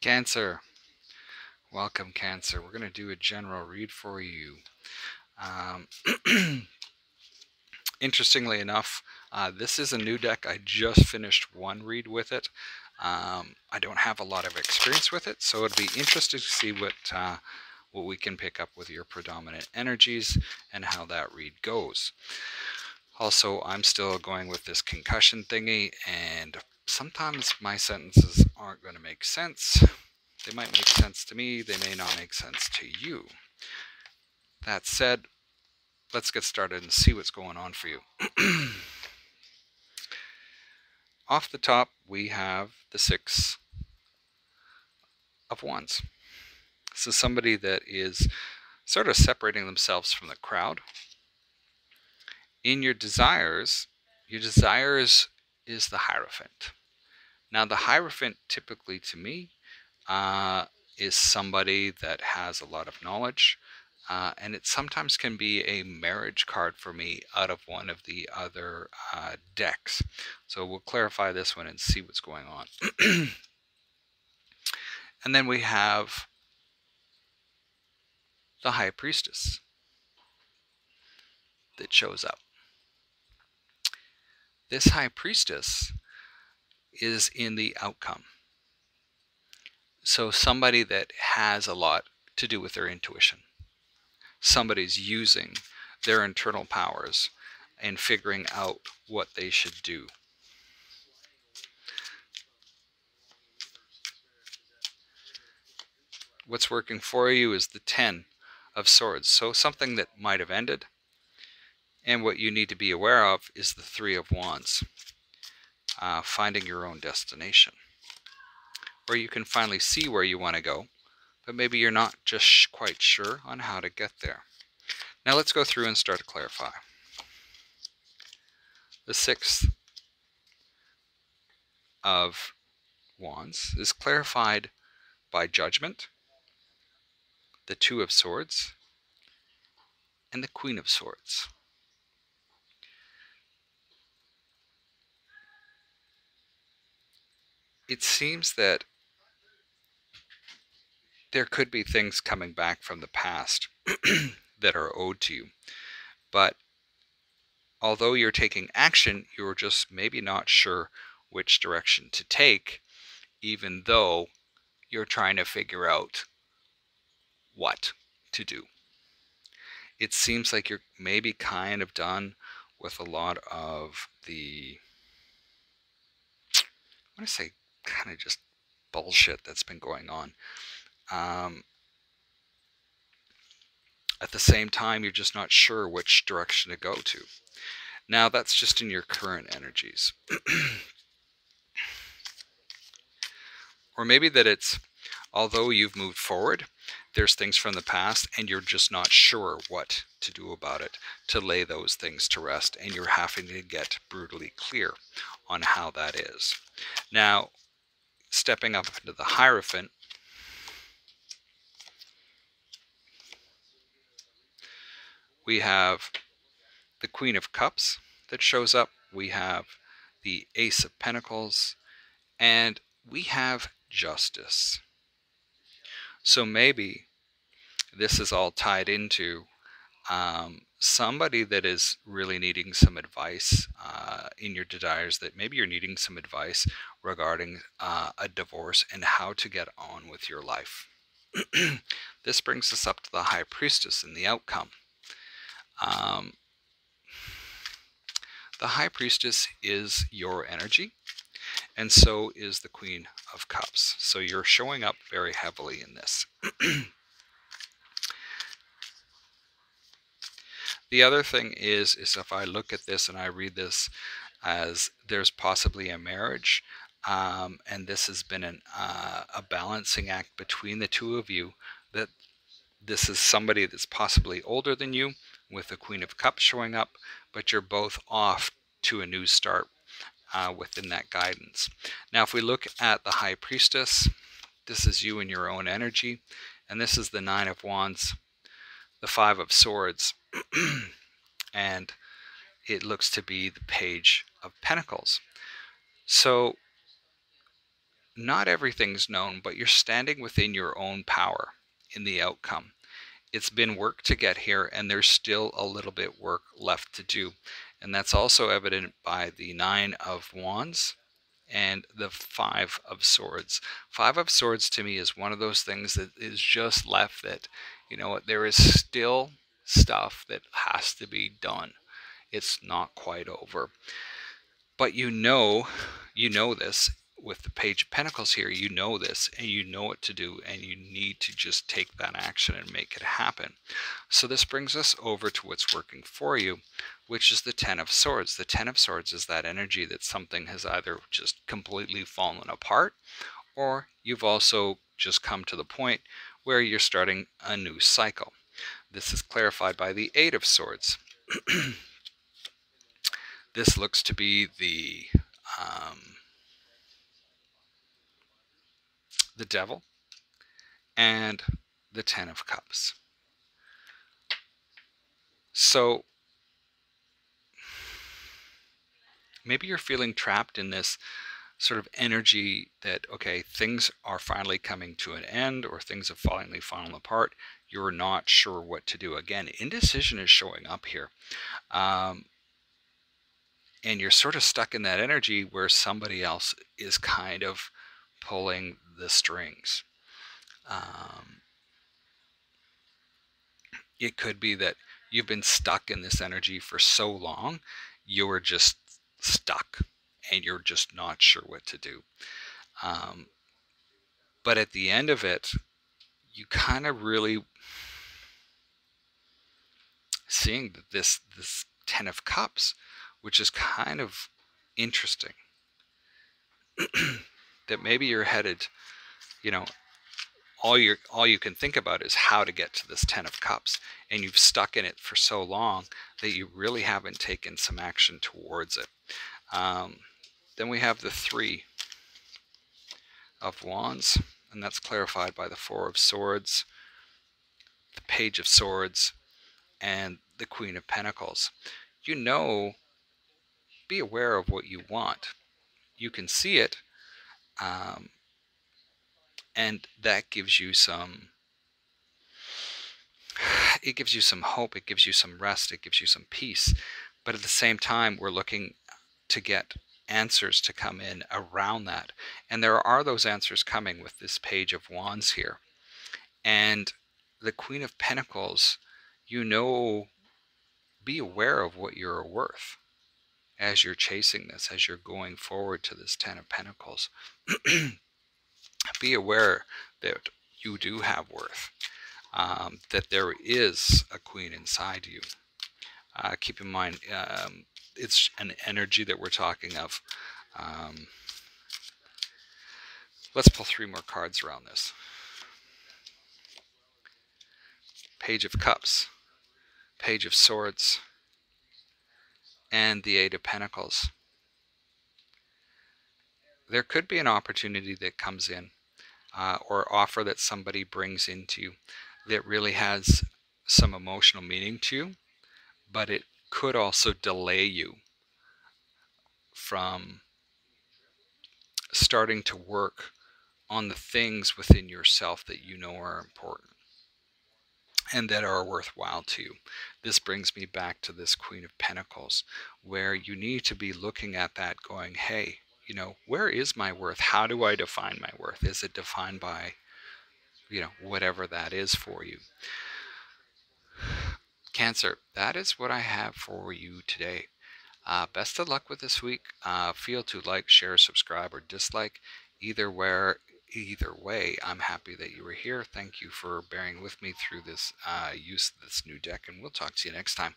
Cancer. Welcome, Cancer. We're going to do a general read for you. Um, interestingly enough, uh, this is a new deck. I just finished one read with it. Um, I don't have a lot of experience with it, so it'd be interesting to see what uh, what we can pick up with your predominant energies and how that read goes. Also, I'm still going with this concussion thingy, and sometimes my sentences aren't going to make sense. They might make sense to me, they may not make sense to you. That said, let's get started and see what's going on for you. Off the top, we have the Six of Wands. This is somebody that is sort of separating themselves from the crowd. In your desires, your desires is the Hierophant. Now, the Hierophant typically to me uh, is somebody that has a lot of knowledge, uh, and it sometimes can be a marriage card for me out of one of the other uh, decks. So we'll clarify this one and see what's going on. and then we have the High Priestess that shows up. This High Priestess is in the outcome. So somebody that has a lot to do with their intuition. Somebody's using their internal powers and figuring out what they should do. What's working for you is the 10 of swords. So something that might have ended. And what you need to be aware of is the three of wands. Uh, finding your own destination where you can finally see where you want to go, but maybe you're not just quite sure on how to get there. Now let's go through and start to clarify. The sixth of wands is clarified by judgment, the two of swords, and the queen of swords. It seems that there could be things coming back from the past that are owed to you. But although you're taking action, you're just maybe not sure which direction to take, even though you're trying to figure out what to do. It seems like you're maybe kind of done with a lot of the, I want to say, kind of just bullshit that's been going on. Um, at the same time, you're just not sure which direction to go to. Now, that's just in your current energies. or maybe that it's, although you've moved forward, there's things from the past and you're just not sure what to do about it to lay those things to rest and you're having to get brutally clear on how that is. Now, stepping up into the Hierophant, we have the Queen of Cups that shows up, we have the Ace of Pentacles, and we have Justice. So maybe this is all tied into um, somebody that is really needing some advice uh, in your desires, that maybe you're needing some advice regarding uh, a divorce and how to get on with your life. this brings us up to the High Priestess and the outcome. Um, the High Priestess is your energy, and so is the Queen of Cups. So you're showing up very heavily in this. the other thing is, is if I look at this and I read this as there's possibly a marriage, um, and this has been an, uh, a balancing act between the two of you, that this is somebody that's possibly older than you with the Queen of Cups showing up, but you're both off to a new start uh, within that guidance. Now, if we look at the High Priestess, this is you and your own energy, and this is the Nine of Wands, the Five of Swords, and it looks to be the Page of Pentacles. So not everything's known, but you're standing within your own power in the outcome. It's been work to get here, and there's still a little bit work left to do. And that's also evident by the Nine of Wands and the Five of Swords. Five of Swords to me is one of those things that is just left that, you know, what there is still stuff that has to be done. It's not quite over. But you know, you know this with the Page of Pentacles here, you know this and you know what to do, and you need to just take that action and make it happen. So, this brings us over to what's working for you, which is the Ten of Swords. The Ten of Swords is that energy that something has either just completely fallen apart, or you've also just come to the point where you're starting a new cycle. This is clarified by the Eight of Swords. this looks to be the um, the devil, and the Ten of Cups. So maybe you're feeling trapped in this sort of energy that, okay, things are finally coming to an end or things have finally fallen apart. You're not sure what to do. Again, indecision is showing up here. Um, and you're sort of stuck in that energy where somebody else is kind of pulling the strings. Um, it could be that you've been stuck in this energy for so long, you're just stuck and you're just not sure what to do. Um, but at the end of it, you kind of really seeing this this ten of cups, which is kind of interesting. that maybe you're headed, you know, all you all you can think about is how to get to this 10 of cups and you've stuck in it for so long that you really haven't taken some action towards it um, then we have the three of wands and that's clarified by the four of swords the page of swords and the queen of pentacles. You know be aware of what you want. You can see it um, and that gives you some it gives you some hope it gives you some rest it gives you some peace. But at the same time we're looking to get answers to come in around that and there are those answers coming with this page of wands here and the queen of pentacles you know be aware of what you're worth as you're chasing this, as you're going forward to this Ten of Pentacles. Be aware that you do have worth, um, that there is a queen inside you. Uh, keep in mind, um, it's an energy that we're talking of. Um, let's pull three more cards around this. Page of Cups, Page of Swords, and the Eight of Pentacles. There could be an opportunity that comes in uh, or offer that somebody brings into you that really has some emotional meaning to you, but it could also delay you from starting to work on the things within yourself that you know are important and that are worthwhile to you. This brings me back to this Queen of Pentacles, where you need to be looking at that going, hey, you know, where is my worth? How do I define my worth? Is it defined by, you know, whatever that is for you? Cancer, that is what I have for you today. Uh, best of luck with this week. Uh, feel to like, share, subscribe, or dislike. Either where either way, I'm happy that you were here. Thank you for bearing with me through this uh, use of this new deck, and we'll talk to you next time.